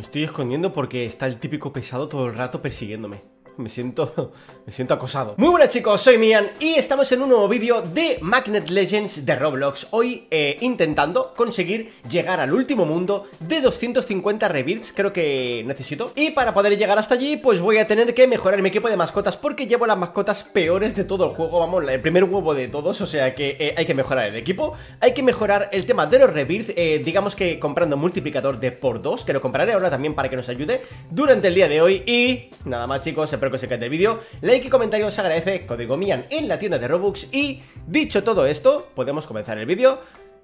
Me estoy escondiendo porque está el típico pesado todo el rato persiguiéndome. Me siento, me siento acosado. Muy buenas chicos, soy Mian y estamos en un nuevo vídeo de Magnet Legends de Roblox. Hoy eh, intentando conseguir llegar al último mundo de 250 rebirths Creo que necesito. Y para poder llegar hasta allí pues voy a tener que mejorar mi equipo de mascotas Porque llevo las mascotas peores de todo el juego. Vamos, el primer huevo de todos, o sea que eh, hay que mejorar el equipo. Hay que mejorar el tema de los rebirths eh, Digamos que comprando multiplicador de por 2 Que lo compraré ahora también para que nos ayude durante el día de hoy. Y nada más chicos, espero que os encante el vídeo Like y comentario se agradece, código MIAN en la tienda de Robux. Y dicho todo esto, podemos comenzar el vídeo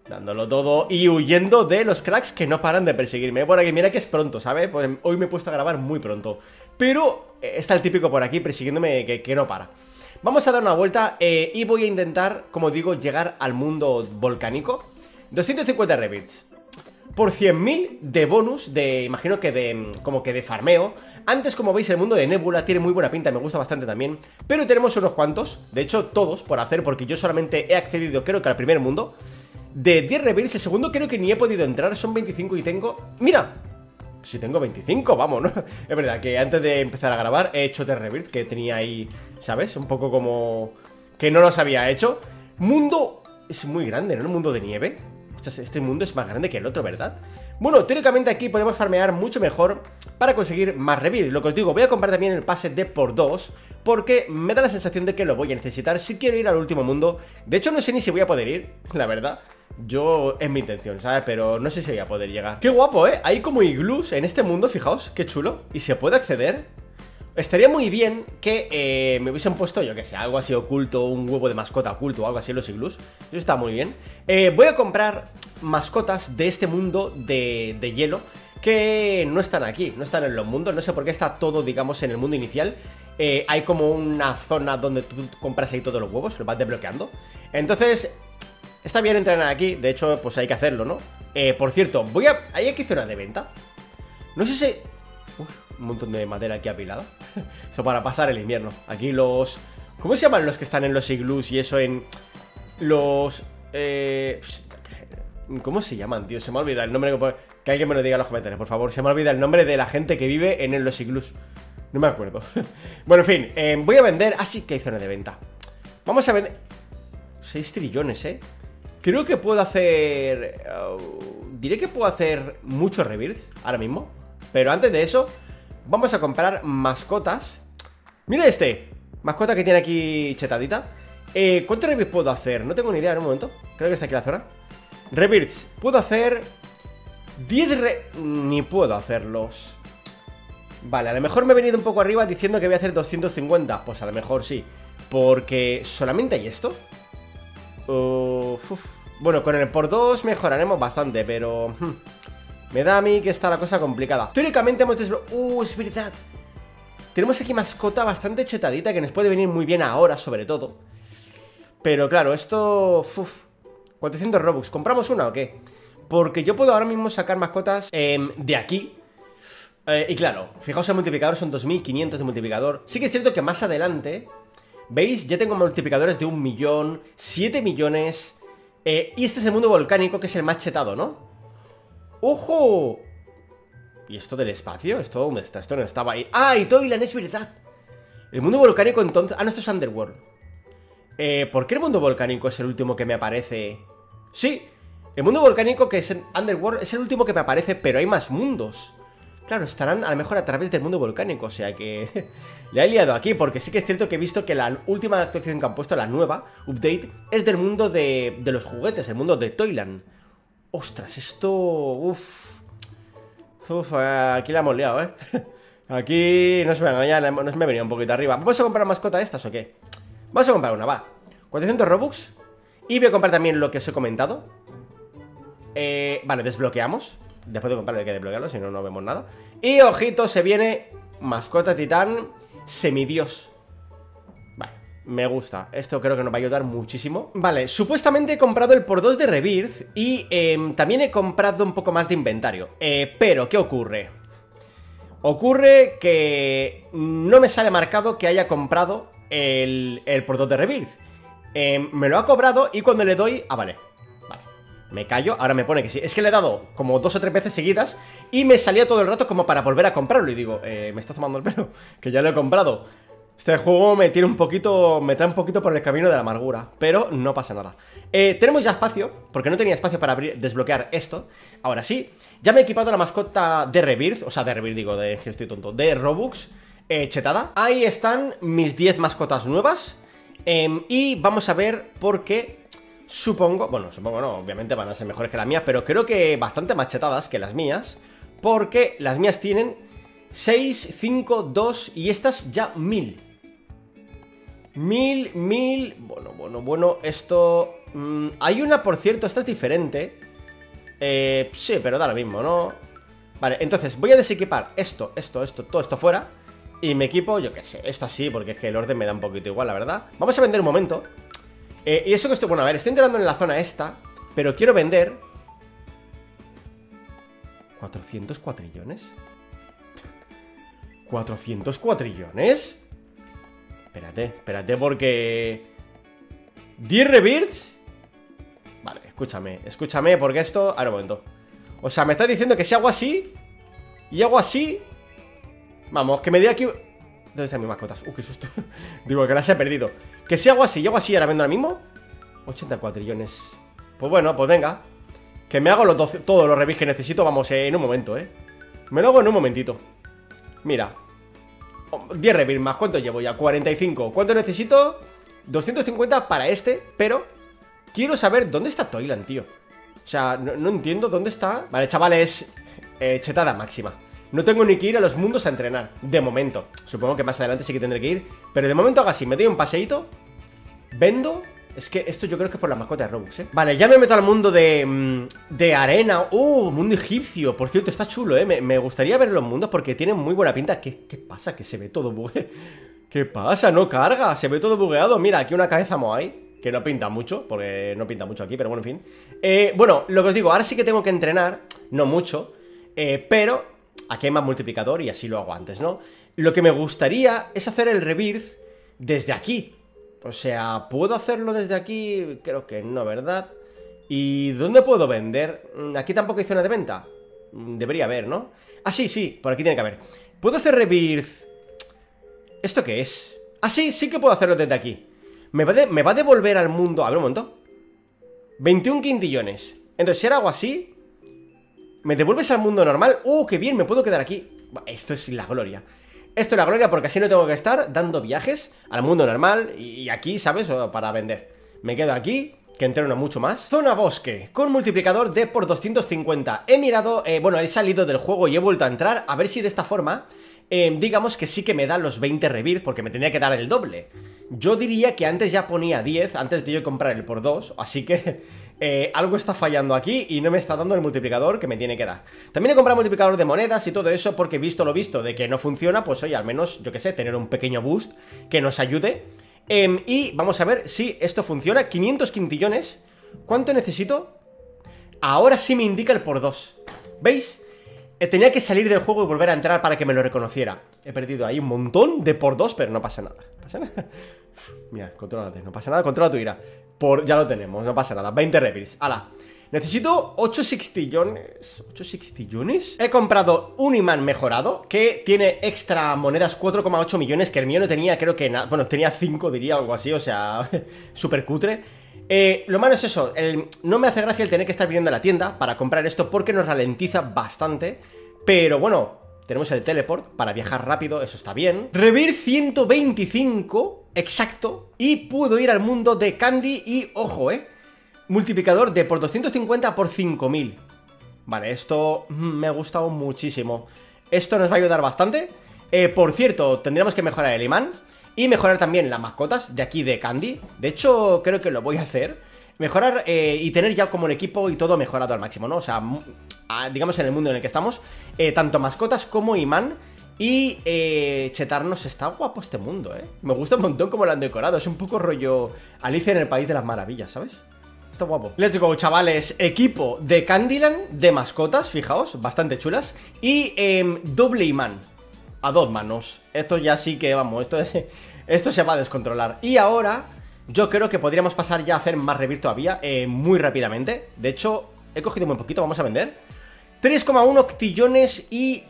dándolo todo y huyendo de los cracks que no paran de perseguirme. Por aquí, mira que es pronto, ¿sabes? Pues hoy me he puesto a grabar muy pronto. Pero eh, está el típico por aquí persiguiéndome que, no para. Vamos a dar una vuelta eh, y voy a intentar, como digo, llegar al mundo volcánico. 250 rebits por 100.000 de bonus, de, imagino que de, como que de farmeo Antes, como veis, el mundo de Nebula tiene muy buena pinta, me gusta bastante también Pero tenemos unos cuantos, de hecho todos por hacer, porque yo solamente he accedido creo que al primer mundo De 10 rebeldes, el segundo creo que ni he podido entrar, son 25 y tengo... ¡Mira! Si tengo 25, vamos, ¿no? Es verdad que antes de empezar a grabar he hecho de Rebirth, que tenía ahí, ¿sabes? Un poco como... que no los había hecho Mundo es muy grande, ¿no? El mundo de nieve este mundo es más grande que el otro, ¿verdad? Bueno, teóricamente aquí podemos farmear mucho mejor para conseguir más revive Lo que os digo, voy a comprar también el pase de por 2 Porque me da la sensación de que lo voy a necesitar si quiero ir al último mundo De hecho no sé ni si voy a poder ir, la verdad yo, es mi intención, ¿sabes? Pero no sé si voy a poder llegar ¡Qué guapo, eh! Hay como iglús en este mundo, fijaos, qué chulo ¿Y se puede acceder? Estaría muy bien que eh, me hubiesen puesto, yo que sé, algo así oculto, un huevo de mascota oculto o algo así en los iglús. Eso está muy bien. Eh, voy a comprar mascotas de este mundo de, hielo que no están aquí, no están en los mundos. No sé por qué está todo, digamos, en el mundo inicial. Eh, hay como una zona donde tú compras ahí todos los huevos, lo vas desbloqueando. Entonces, está bien entrenar aquí. De hecho, pues hay que hacerlo, ¿no? por cierto, voy a... ¿Hay aquí zona de venta? No sé si un montón de madera aquí apilada. Esto para pasar el invierno. Aquí los... ¿Cómo se llaman los que están en los iglús y eso en... Los... Eh... ¿Cómo se llaman, tío? Se me ha olvidado el nombre que... que alguien me lo diga en los comentarios, por favor. Se me ha olvidado el nombre de la gente que vive en los iglús. No me acuerdo. bueno, en fin. Eh, voy a vender... Ah, sí que hay zona de venta. Vamos a vender... 6 trillones, ¿eh? Creo que puedo hacer... Uh, diré que puedo hacer muchos rebirths ahora mismo. Pero antes de eso, Vamos a comprar mascotas. Mira este Mascota que tiene aquí chetadita. Eh, ¿Cuántos rebirths puedo hacer? No tengo ni idea en un momento. Creo que está aquí la zona. Rebirths Puedo hacer 10 re... Ni puedo hacerlos. Vale, a lo mejor me he venido un poco arriba diciendo que voy a hacer 250 Pues a lo mejor sí Porque solamente hay esto. Bueno, con el por 2 mejoraremos bastante Pero... Hmm, me da a mí que está la cosa complicada Teóricamente hemos desbloqueado... ¡Uh, es verdad! Tenemos aquí mascota bastante chetadita Que nos puede venir muy bien ahora, sobre todo Pero claro, esto... Uf, 400 Robux ¿Compramos una o qué? Porque yo puedo ahora mismo sacar mascotas em, de aquí eh, Y claro, fijaos el multiplicador Son 2500 de multiplicador Sí que es cierto que más adelante ¿Veis? Ya tengo multiplicadores de un millón 7 millones eh, Y este es el mundo volcánico que es el más chetado, ¿no? ¡Ojo! ¿Y esto del espacio? ¿Esto dónde está? Esto no estaba ahí ¡Ah! Y Toyland, es verdad El mundo volcánico entonces... Ah, no, esto es Underworld eh, ¿Por qué el mundo volcánico es el último que me aparece? Sí, el mundo volcánico que es Underworld es el último que me aparece Pero hay más mundos Claro, estarán a lo mejor a través del mundo volcánico O sea que... Le he liado aquí Porque sí que es cierto que he visto que la última actualización que han puesto La nueva, update Es del mundo de, de los juguetes El mundo de Toyland Ostras, esto... Uf. Uf, aquí la hemos liado, ¿eh? Aquí no se me engañar, no me venía un poquito arriba. ¿Vamos a comprar mascota estas o qué? Vamos a comprar una, va. 400 Robux. Y voy a comprar también lo que os he comentado. Eh, Vale, desbloqueamos. Después de comprarlo hay que desbloquearlo, si no, no vemos nada. Y ojito, se viene mascota titán semidios me gusta, esto creo que nos va a ayudar muchísimo. Vale, supuestamente he comprado el por 2 de Rebirth Y em, también he comprado un poco más de inventario. Eh, Pero, ¿qué ocurre? Ocurre que no me sale marcado que haya comprado el, el por 2 de Rebirth em, Me lo ha cobrado y cuando le doy... Ah, vale, vale Me callo, ahora me pone que sí. Es que le he dado como dos o tres veces seguidas Y me salía todo el rato como para volver a comprarlo Y digo, eh, me está tomando el pelo Que ya lo he comprado Este juego me tiene un poquito Me trae un poquito por el camino de la amargura Pero no pasa nada. Eh, Tenemos ya espacio Porque no tenía espacio para abrir, desbloquear esto. Ahora sí Ya me he equipado la mascota de Rebirth O sea, de Rebirth digo, de que estoy tonto De Robux eh, chetada. Ahí están mis 10 mascotas nuevas em, Y vamos a ver por qué Supongo, bueno, supongo no, obviamente van a ser mejores que las mías, pero creo que bastante machetadas que las mías, porque las mías tienen 6, 5, 2 y estas ya 1000. 1000, 1000, bueno, bueno, bueno, esto... Mmm, hay una, por cierto, esta es diferente. Eh, sí, pero da lo mismo, ¿no? Vale, entonces voy a desequipar esto, esto, esto, todo esto fuera Y me equipo, yo qué sé, esto así, porque es que el orden me da un poquito igual, la verdad Vamos a vender un momento eh, y eso que estoy, bueno, a ver, estoy entrando en la zona esta, pero quiero vender... ¿400 cuatrillones? ¿400 cuatrillones? Espérate, espérate porque... ¿10 rebirths? Vale, escúchame, escúchame porque esto... A ver un momento. O sea, me estás diciendo que si hago así Y hago así Vamos, que me dé aquí... ¿Dónde están mis mascotas? Uh, qué susto. Digo, que las he perdido. Que si hago así y hago así ahora vendo ahora mismo 84 trillones Pues bueno, pues venga Que me hago los todos los reviews que necesito, vamos, en un momento, eh. Me lo hago en un momentito. Mira 10 reviews más, ¿cuánto llevo ya? 45 ¿Cuánto necesito? 250 para este, pero Quiero saber dónde está Toyland, tío. O sea, no, entiendo dónde está. Vale, chavales eh, Chetada máxima. No tengo ni que ir a los mundos a entrenar, de momento. Supongo que más adelante sí que tendré que ir Pero de momento hago así, me doy un paseíto Vendo es que esto yo creo que es por la mascota de Robux, ¿eh? Vale, ya me meto al mundo de, mm, de arena ¡Uh! Mundo egipcio Por cierto, está chulo, ¿eh? Me, gustaría ver los mundos porque tienen muy buena pinta ¿Qué, pasa? Que se ve todo bugueado ¿Qué pasa? No carga, se ve todo bugueado Mira, aquí una cabeza Moai Que no pinta mucho, porque no pinta mucho aquí Pero bueno, en fin eh, Bueno, lo que os digo, ahora sí que tengo que entrenar No mucho eh, Pero aquí hay más multiplicador y así lo hago antes, ¿no? Lo que me gustaría es hacer el rebirth desde aquí. O sea, ¿puedo hacerlo desde aquí? Creo que no, ¿verdad? ¿Y dónde puedo vender? Mm, aquí tampoco hay zona de venta. Mm, debería haber, ¿no? Ah, sí, sí, por aquí tiene que haber. ¿Puedo hacer rebirth? ¿Esto qué es? Ah, sí, sí que puedo hacerlo desde aquí. ¿Me va, me va a devolver al mundo? A ver un momento. 21 quintillones. Entonces, si ahora hago así, ¿Me devuelves al mundo normal? ¡Uh, qué bien! Me puedo quedar aquí Esto es la gloria Esto es la gloria porque así no tengo que estar dando viajes al mundo normal y aquí, ¿sabes? Para vender. Me quedo aquí que entreno mucho más. Zona bosque, con multiplicador de por 250 He mirado, eh, bueno, he salido del juego y he vuelto a entrar A ver si de esta forma, eh, digamos que sí que me da los 20 rebirth Porque me tenía que dar el doble Yo diría que antes ya ponía 10, antes de yo comprar el por 2 Así que eh, algo está fallando aquí y no me está dando el multiplicador que me tiene que dar. También he comprado multiplicador de monedas y todo eso porque visto lo visto de que no funciona, pues oye, al menos, yo que sé, tener un pequeño boost que nos ayude. Em, y vamos a ver si esto funciona. 500 quintillones. ¿Cuánto necesito? Ahora sí me indica el por 2. ¿Veis? Eh, tenía que salir del juego y volver a entrar para que me lo reconociera. He perdido ahí un montón de por 2, pero no pasa nada. ¿No pasa nada? Mira, controlate, no pasa nada, controla tu ira. Por, ya lo tenemos, no pasa nada 20 rebirths, ala Necesito 8 sextillones 8 sextillones He comprado un imán mejorado Que tiene extra monedas 4,8 millones Que el mío no tenía, creo que nada Bueno, tenía 5 diría, algo así, o sea Súper cutre eh, Lo malo es eso, no me hace gracia el tener que estar viniendo a la tienda Para comprar esto porque nos ralentiza bastante Pero bueno, tenemos el teleport para viajar rápido, eso está bien Revir 125 exacto y puedo ir al mundo de Candy y, ojo, eh, multiplicador de por 250 por 5000. Vale, esto me ha gustado muchísimo. Esto nos va a ayudar bastante. Eh, por cierto, tendríamos que mejorar el imán y mejorar también las mascotas de aquí de Candy. De hecho, creo que lo voy a hacer. Mejorar eh, y tener ya como el equipo y todo mejorado al máximo, ¿no? O sea, digamos en el mundo en el que estamos, eh, tanto mascotas como imán y eh, chetarnos, está guapo este mundo, ¿eh? Me gusta un montón cómo lo han decorado. Es un poco rollo Alicia en el País de las Maravillas, ¿sabes? Está guapo. Let's go, chavales. Equipo de Candyland de mascotas, fijaos, bastante chulas. Y em, doble imán. A dos manos. Esto ya sí que, vamos, esto, es, esto se va a descontrolar. Y ahora yo creo que podríamos pasar ya a hacer más revir todavía, eh, muy rápidamente. De hecho, he cogido muy poquito, vamos a vender. 3,1 octillones y...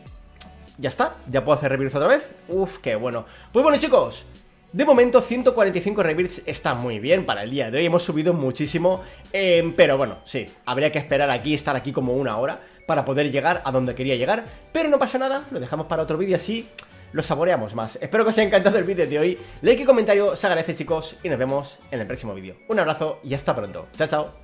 Ya está, ya puedo hacer revirts otra vez. Uf, qué bueno. Pues bueno, chicos, de momento 145 revirts está muy bien para el día de hoy, hemos subido muchísimo, eh, pero bueno, sí, habría que esperar aquí, estar aquí como una hora para poder llegar a donde quería llegar, pero no pasa nada, lo dejamos para otro vídeo así lo saboreamos más. Espero que os haya encantado el vídeo de hoy, like y comentario se agradece chicos y nos vemos en el próximo vídeo. Un abrazo y hasta pronto, chao chao.